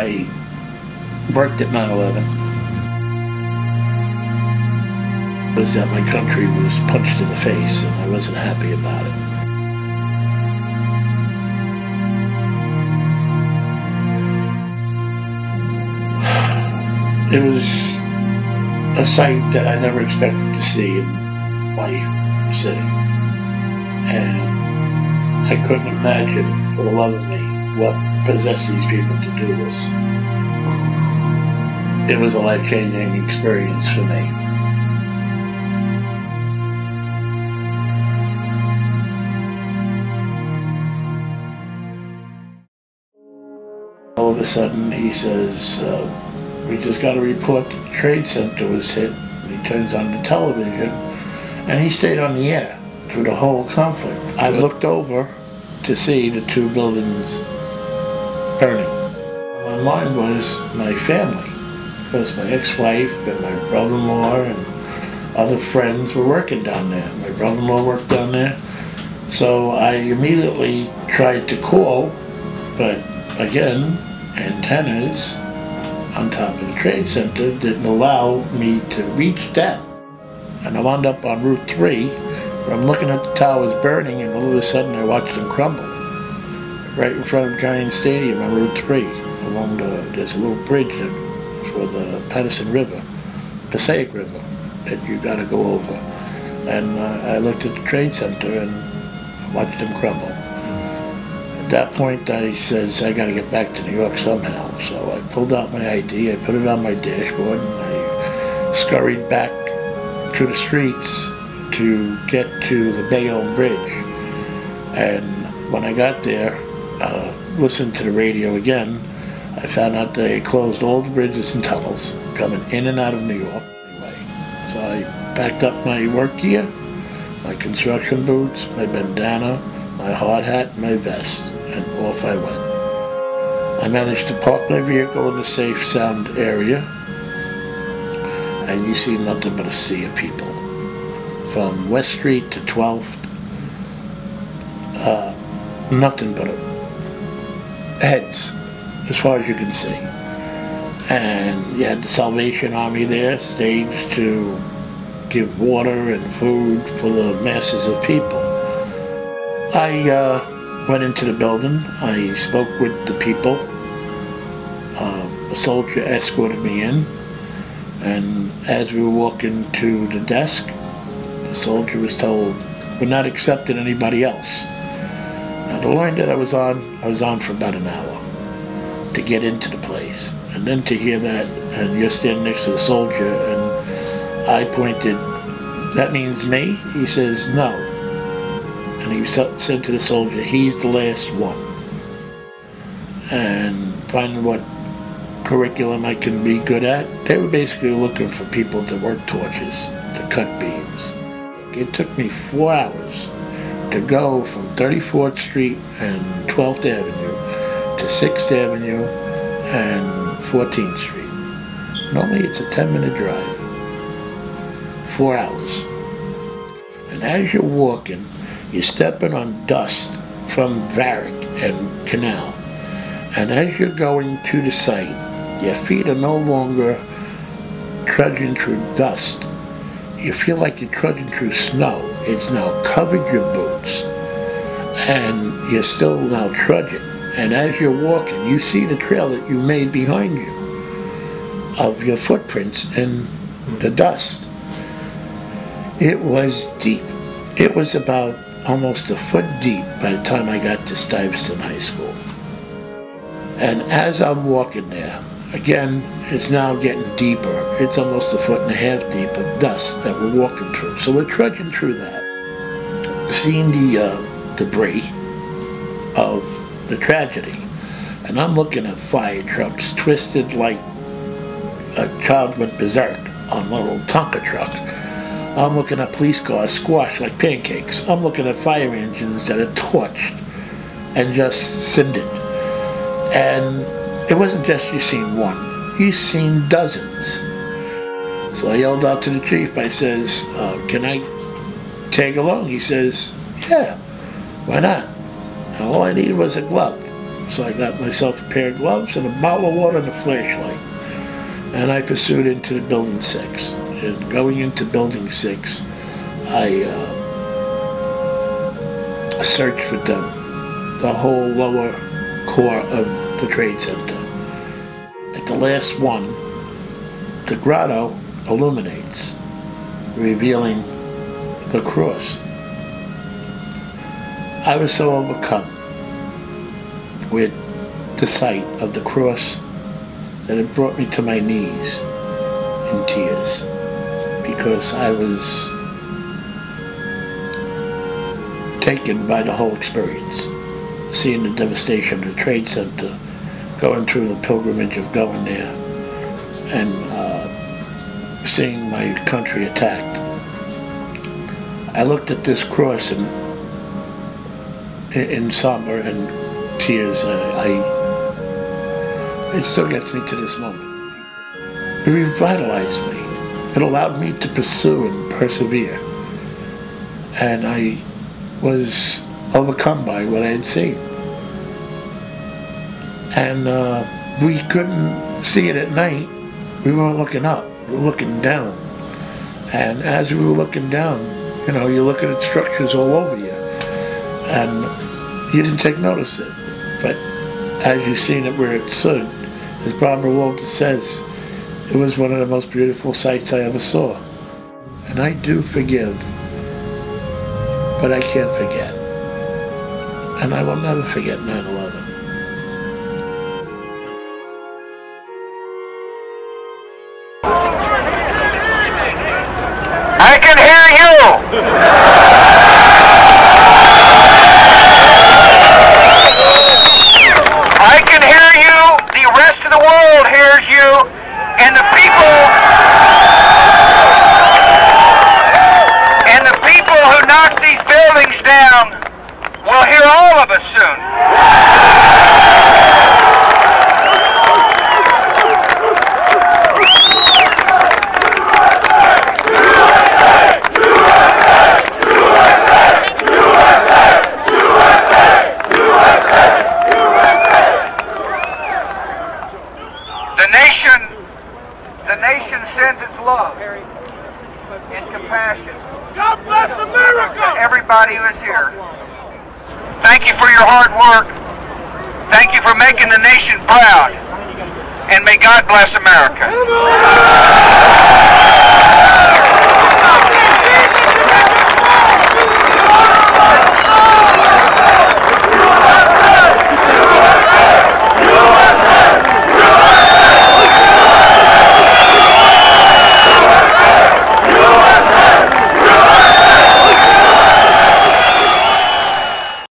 I worked at 9-11 was that my country was punched in the face and I wasn't happy about it. It was a sight that I never expected to see in my city. And I couldn't imagine, for the love of me, what possessed these people to do this. It was a life-changing experience for me. All of a sudden, he says, uh, we just got a report the trade center was hit. He turns on the television, and he stayed on the air through the whole conflict. I looked over to see the two buildings burning. My mind was my family, because my ex-wife and my brother-in-law and other friends were working down there. My brother-in-law worked down there. So I immediately tried to call, but again, antennas on top of the trade center didn't allow me to reach them. And I wound up on Route 3, where I'm looking at the towers burning, and all of a sudden I watched them crumble. Right in front of Giant Stadium on Route 3, along the, there's a little bridge for the Paterson River, Passaic River, that you gotta go over. And uh, I looked at the trade center and watched them crumble. At that point, I says, I gotta get back to New York somehow. So I pulled out my ID, I put it on my dashboard, and I scurried back to the streets to get to the Bayonne Bridge. And when I got there, uh, listened to the radio again, I found out they closed all the bridges and tunnels coming in and out of New York. So I packed up my work gear, my construction boots, my bandana, my hard hat, my vest, and off I went. I managed to park my vehicle in a safe, sound area, and you see nothing but a sea of people. From West Street to 12th, uh, nothing but heads, as far as you can see. And you had the Salvation Army there, staged to give water and food for the masses of people. I uh, went into the building. I spoke with the people. Uh, a soldier escorted me in. And as we were walking to the desk, the soldier was told, we're not accepting anybody else. Now the line that I was on, I was on for about an hour to get into the place. And then to hear that, and you're standing next to the soldier, and I pointed, that means me? He says, no. And he said to the soldier, he's the last one. And finding what curriculum I can be good at, they were basically looking for people to work torches, to cut beams. It took me four hours to go from 34th Street and 12th Avenue to 6th Avenue and 14th Street. Normally it's a 10 minute drive. Four hours. And as you're walking, you're stepping on dust from Varick and Canal. And as you're going to the site, your feet are no longer trudging through dust. You feel like you're trudging through snow. It's now covered your boots. And you're still now trudging. And as you're walking, you see the trail that you made behind you of your footprints in the dust. It was deep. It was about almost a foot deep by the time I got to Stuyvesant High School. And as I'm walking there, again, it's now getting deeper. It's almost a foot and a half deep of dust that we're walking through. So we're trudging through that, seeing the uh, debris of the tragedy. And I'm looking at fire trucks twisted like a child went berserk on a little Tonka truck. I'm looking at police cars squashed like pancakes. I'm looking at fire engines that are torched and just cindered. And it wasn't just you seen one, you seen dozens. So I yelled out to the chief, I says, uh, can I tag along? He says, yeah, why not? And all I needed was a glove. So I got myself a pair of gloves and a bottle of water and a flashlight. And I pursued into building six. And going into building six, I uh, searched for them, the whole lower core of the trade center. At the last one, the grotto illuminates, revealing the cross. I was so overcome with the sight of the cross that it brought me to my knees in tears because I was taken by the whole experience, seeing the devastation of the trade center, going through the pilgrimage of going there, and uh, seeing my country attacked. I looked at this cross and in somber and tears. I, I it still gets me to this moment. It revitalized me. It allowed me to pursue and persevere. And I was overcome by what I had seen. And uh, we couldn't see it at night. We weren't looking up. We were looking down. And as we were looking down, you know, you're looking at structures all over you and you didn't take notice of it. But as you've seen it where it stood, as Barbara Walter says, it was one of the most beautiful sights I ever saw. And I do forgive, but I can't forget. And I will never forget 9-11. I can hear you! I can hear you, the rest of the world hears you, and the people its love and compassion. God bless America! To everybody who is here. Thank you for your hard work. Thank you for making the nation proud. And may God bless America.